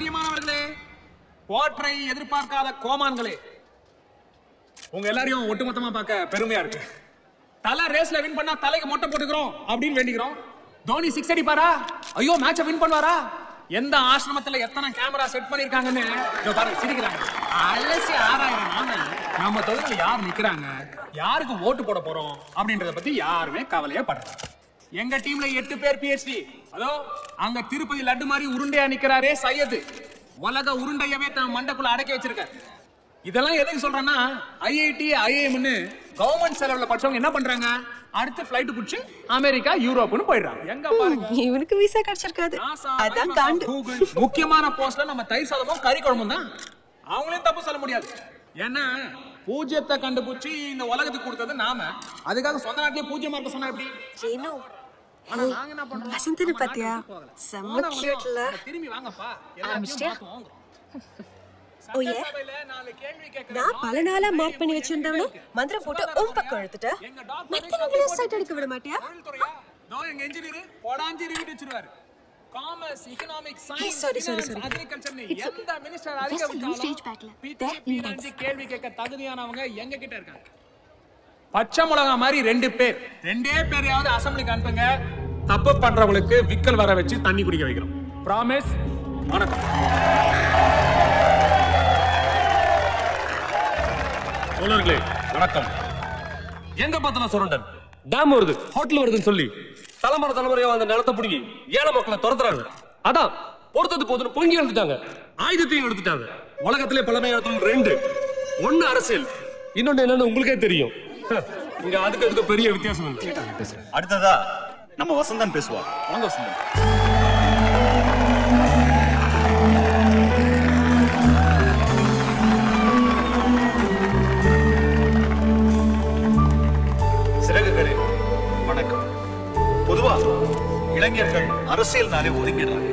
பிரியமானவர்களே கோற்றை எதிர்பார்க்காத கோமான்களே உங்க எல்லாரையும் ஒட்டுமொத்தமா பார்க்க பெருமையா இருக்கு. தலை ரேஸ்ல வின் பண்ணா தலைக்கு மொட்டை போட்டுக்கிறோம் அப்படின்னு வேண்டிக்கிறோம். தோனி சிக்ஸ் அடிப்பாரா? ஐயோ மேட்சை வின் பண்ணுவாரா? எந்த ஆசிரமத்துல எத்தனை கேமரா செட் பண்ணிருக்காங்கன்னு பாருங்க சிரிக்கிறாங்க. அலசி ஆறாயிரம் நம்ம தொழில யார் நிக்கிறாங்க? யாருக்கு ஓட்டு போட போறோம்? அப்படின்றத பத்தி யாருமே கவலையே படுறாங்க எங்க டீம்ல எட்டு பேர் பிஹெச்டி அதோ அங்க திருப்பதி லட்டு மாதிரி உருண்டையா நிக்கிறாரே சையது. உலக உருண்டையவே தன் மண்டக்குள்ள அடக்கி வச்சிருக்காரு இதெல்லாம் எதுக்கு சொல்றேன்னா ஐஐடி ஐஐஎம்னு கவர்மெண்ட் செலவுல படிச்சவங்க என்ன பண்றாங்க? அடுத்து ஃபிளைட் புடிச்சு அமெரிக்கா யூரோப்னு போயிடுறாங்க. எங்க பாருங்க. இவனுக்கு விசா கிடைச்சிருக்காது. அதான் காண்டு. முக்கியமான போஸ்ட்ல நம்ம தயிர் சாதமும் கறி குழம்பும் தான். அவங்களையும் தப்பு சொல்ல முடியாது. ஏன்னா பூஜ்யத்தை கண்டுபிடிச்சு இந்த உலகத்துக்கு கொடுத்தது நாம. அதுக்காக சொந்த நாட்டிலே பூஜ்யமா இருக்க சொன்னா எப்படி? வசந்தனை பாத்தியா? செம்ம கியூட்ல திரும்பி வாங்கப்பா. ஆரம்பிச்சிட்டியா? நான் பல நாளா மார்க் பண்ணி வச்சிருந்தவனும் மந்திரம் போட்டு உன் பக்கம் எடுத்துட்ட மத்தவங்கள சைட் அடிக்க விட மாட்டியா? தோ எங்க இன்ஜினியர் போடாஞ்சி rivet வச்சிருவாரு. Commerce economics science. Agriculture எந்த மினிஸ்டர் அதிக அஞ்சு கேள்வி கேட்க தகுதியானவங்க எங்க கிட்ட இருக்காங்க. பச்சை மிளகா மாதிரி ரெண்டு பேர். ரெண்டே பேரையாவது அசம்பிளிக்கு அனுப்புங்க. தப்பு பண்றவங்களுக்கு விக்கல் வர வச்சு தண்ணி குடிக்க வைக்கிறோம் ப்ராமிஸ் வணக்கம். தோழர்களே வணக்கம். எங்க பார்த்தன சுரண்டன். டேம் வருது. ஹோட்டல் வருதுன்னு சொல்லி தலைமுறை தலைமுறையா அந்த நிலத்தை பிடிங்கி ஏழை மக்களை துரத்துறாங்க. அதான். பொறுத்தது போதுன்னு பொங்கி எடுத்துட்டாங்க ஆயுதத்தையும் எடுத்துட்டாங்க. உலகத்திலே பழமையான ரெண்டு. ஒண்ணு அரசியல். இன்னொன்னு என்னன்னு உங்களுக்கே தெரியும். இங்க அதுக்கு அதுக்கு பெரிய வித்தியாசம் இல்லை அடுத்ததா நம்ம வசந்தன் பேசுவார். வாங்க வசந்தன். சிறகுகளே வணக்கம். பொதுவா இளைஞர்கள் அரசியல்னாலே ஒதுங்கிடுறாங்க.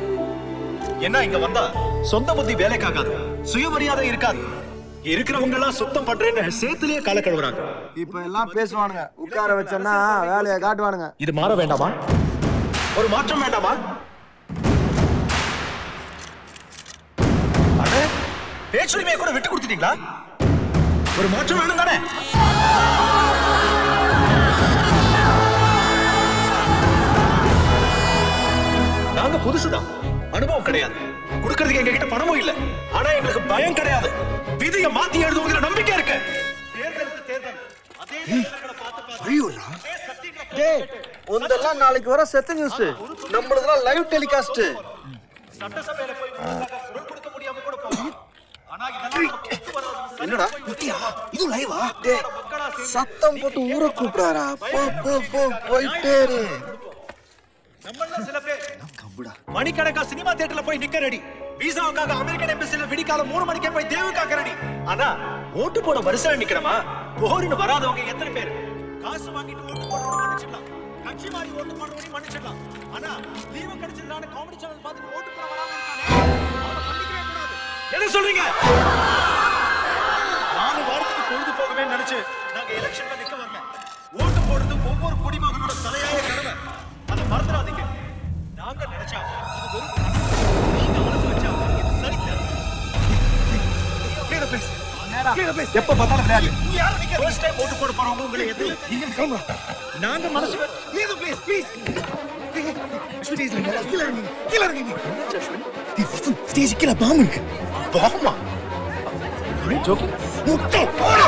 ஏன்னா இங்க வந்தா சொந்த புத்தி வேலைக்காகாது சுயமரியாதை இருக்காது. இருக்கிறவங்க எல்லாம் சுத்தம் பண்றேன்னு சேத்துலயே கால கழுவுறாங்க. இப்ப எல்லாம் பேசுவானுங்க. உட்கார வச்சோன்னா வேலையை காட்டுவானுங்க. இது மாற வேண்டாமா? ஒரு மாற்றம் வேண்டாமா? அட, பேச்சுரிமையை கூட விட்டு கொடுத்துட்டீங்களா? ஒரு மாற்றம் வேணும் தானே? நாங்க புதுசுதான். அனுபவம் கிடையாது. கொடுக்கறதுக்கு எங்க கிட்ட பணமும் இல்ல. ஆனா எங்களுக்கு பயம் கிடையாது. விதியை மாத்தி எழுதுங்கிற நம்பிக்கை இருக்கு. உந்தெல்லாம் நாளைக்கு வர செத்து நியூஸ். நம்மளதெல்லாம் லைவ் டெலிகாஸ்ட் சட்டசபையில போய் குரல் கொடுக்க முடியாம கூட போகும் ஆனா இதெல்லாம் நமக்கு ஒத்து வராதுன்னு என்னடா? இது லைவா டேய் சத்தம் போட்டு ஊரை கூப்பிடாரா போ போ போ போயிட்டே இரு. நம்மள சில பேர் மணிக்கணக்கா சினிமா தியேட்டர்ல போய் நிக்க ரெடி. விசாவுக்காக அமெரிக்கன் எம்பசில விடிக்கால மூணு மணிக்கே போய் தேவுக்காக ரெடி. ஆனா ஓட்டு போட வரிசையில நிக்கிறமா போரின்னு வராதவங்க எத்தனை பேர்? காசு வாங்கிட்டு ஓட்டு போடுறவங்க மன்னிச்சிடலாம் கட்சி மாறி ஓட்டு போடுறவங்க மன்னிச்சிடலாம் ஆனா லீவு கிடைச்சதுனால காமெடி சேனல் பார்த்துட்டு ஓட்டு போட வராம இருக்கானே? அவனை மன்னிக்கவே கூடாது. என்ன சொல்றீங்க? நாலு வாரத்துக்கு பொழுது போகவே நினைச்சு நாங்க எலெக்ஷன்ல நிக்க வரல. ஓட்டு போடுறது ஒவ்வொரு குடிமகனோட தலையாய கடமை அதை மறந்துடாதீங்க. நாங்க நினைச்சா இது வெறும். நீங்க மனசு இது எப்ப பார்த்தாலும் விளையாடு First time ஓட்டு போட போறவங்க உங்களை எது நாங்க மனசு வ- ப்ளீஸ் ப்ளீஸ் ஸ்டேஜ் கீழே பாம்பு இருக்கு. பாவமா முட்டை போடா